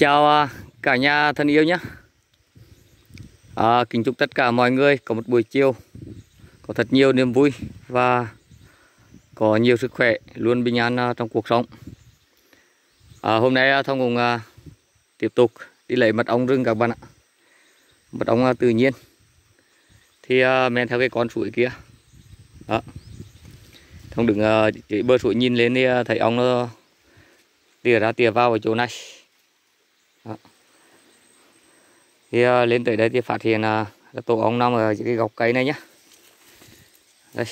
chào à, cả nhà thân yêu nhé. À, Kính chúc tất cả mọi người có một buổi chiều Có thật nhiều niềm vui Và có nhiều sức khỏe Luôn bình an à, trong cuộc sống. À, Hôm nay à, Thông cùng à, tiếp tục đi lấy mật ong rừng các bạn ạ. Mật ong à, tự nhiên. Thì à, men theo cái con suối kia. Đó. Thông đứng à, bờ suối nhìn lên thì thấy ong nó tỉa ra tỉa vào ở chỗ này đó. Thì uh, lên tới đây thì phát hiện uh, là tổ ong nằm ở cái gốc cây này nhé. Đây.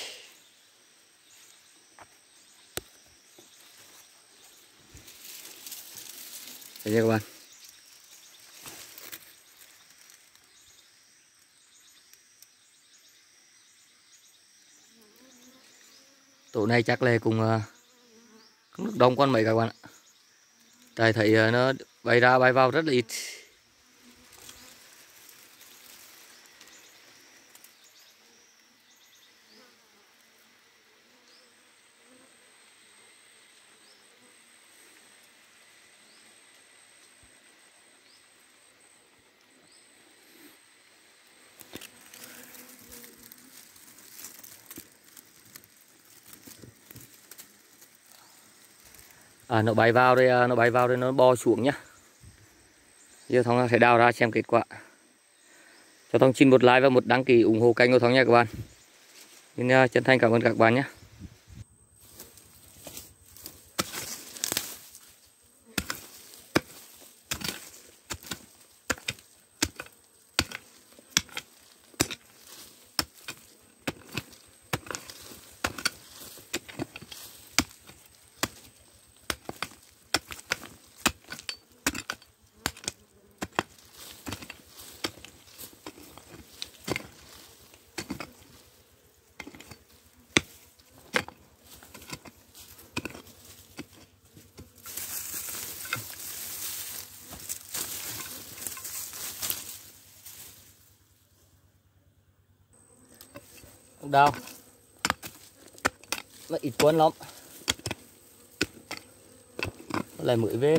Đây nha các bạn. Tổ này chắc là cùng uh, ờ, đông con mấy các bạn ạ. Tại thấy uh, nó bay ra bay vào rất là ít à, nó bay vào đây à, nó bay vào đây nó bo xuống nhá. Giờ thằng sẽ à, đào ra xem kết quả. Cho thằng xin một like và một đăng ký ủng hộ kênh của thằng nha các bạn. Xin à, chân thành cảm ơn các bạn nhé đâu? Nó ít quân lắm. Lại mới về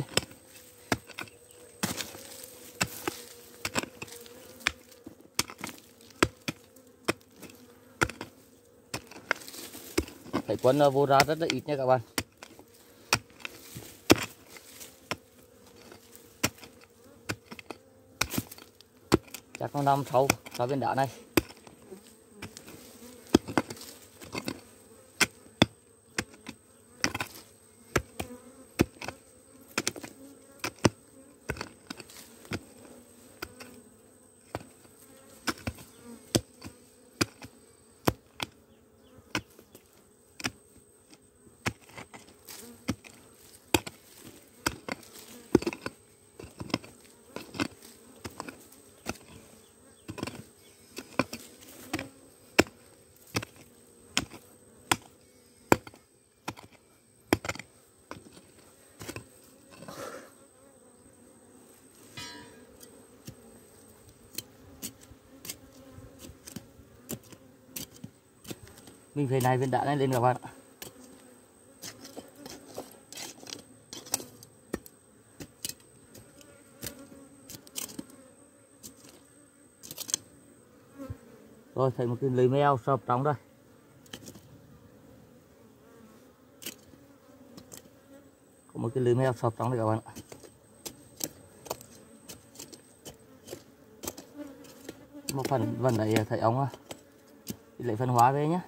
phải quân ờ, vô ra rất là ít nha các bạn. Chắc nó năm sâu sáu bên đá này mình về này, viên đá này, lên các bạn ạ. Rồi thấy một cái lưới mèo sập trong đây. Có một cái lưới mèo sập trong đây các bạn ạ. Một phần vần đấy thấy ống thì lấy phân hóa về nhé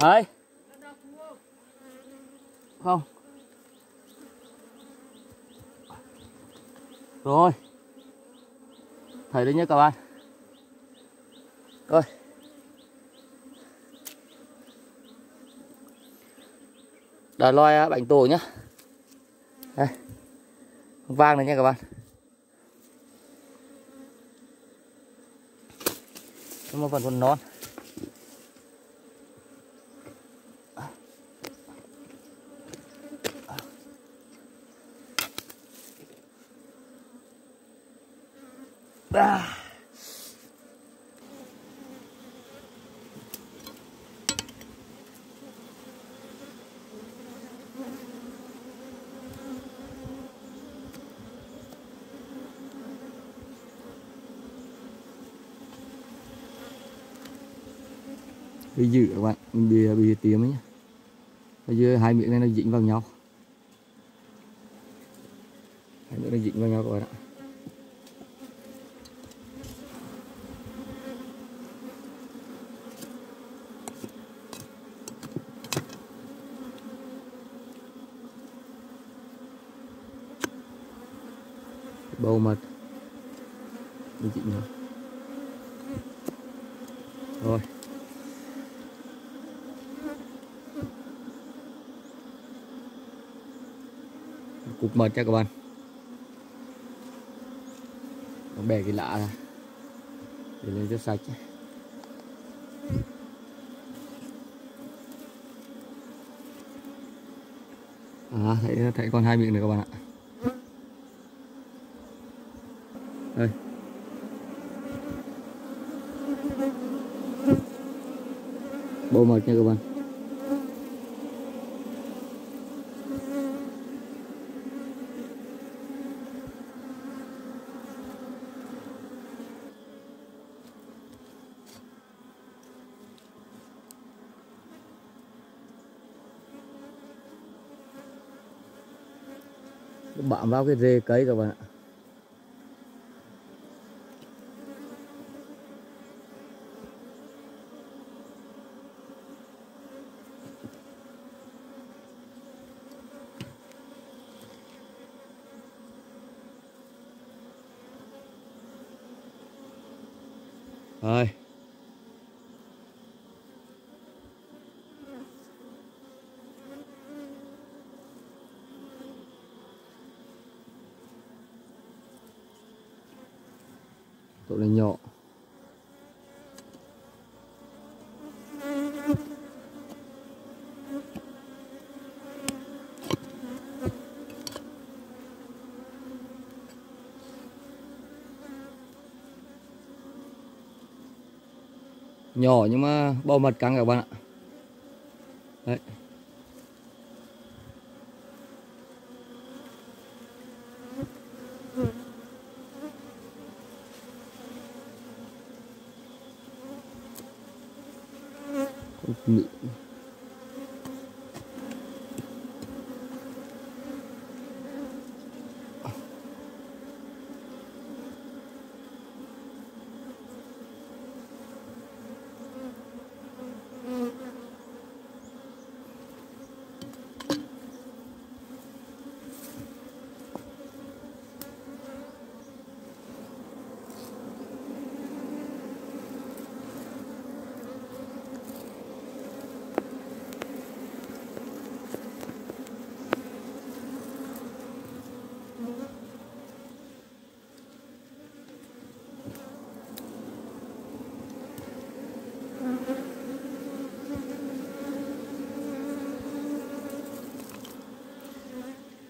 Đấy. Không. Rồi. Thầy đấy nhé các bạn. Rồi. Đà loài bánh tổ nhá. Đây. Vang này nha các bạn. một phần còn non. À. bị giữ các bạn bị bị tiêm ấy nhá. Bây giờ hai miệng này nó dính vào nhau. Hai miệng nó dính vào nhau các bạn ạ. Bầu mật đi chị nữa rồi. Cục mật nha các bạn. Nó bẻ cái lạ ra để lên cho sạch à thấy thấy còn hai miệng nữa các bạn ạ đây bộ mật nha các bạn. Bạn vào cái rễ cây các bạn ạ. Rồi. Độ này nhỏ nhỏ nhưng mà bao mật căng các bạn ạ. Đấy. Nữ.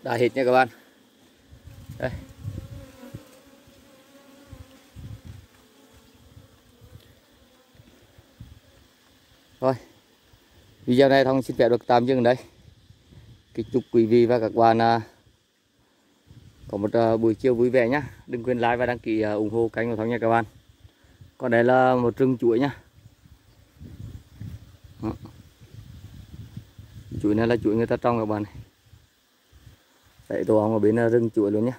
Đã hết nha các bạn. Đây. Rồi. Video này thông xin phép được tạm dừng đây. Kính chúc quý vị và các bạn à, có một à, buổi chiều vui vẻ nhé. đừng quên like và đăng ký à, ủng hộ kênh của thông nha các bạn. Còn đây là một rừng chuối nhá. Chuối này là chuối người ta trồng các bạn này. Đấy tổ ong ở bên ờ, rừng chuối luôn nhé